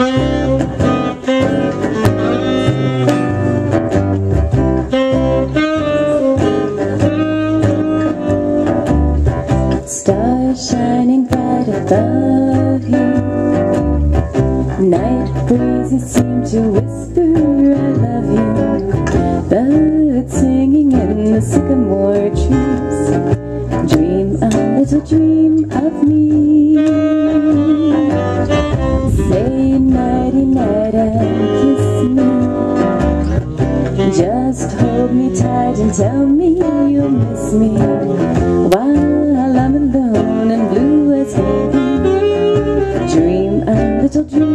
Stars shining bright above you. Night breezes seem to whisper I love you. Birds singing in the sycamore trees. Dream a little dream of me Say nighty night and kiss me. Just hold me tight and tell me you'll miss me while I'm alone and blue as heaven. Dream a little dream.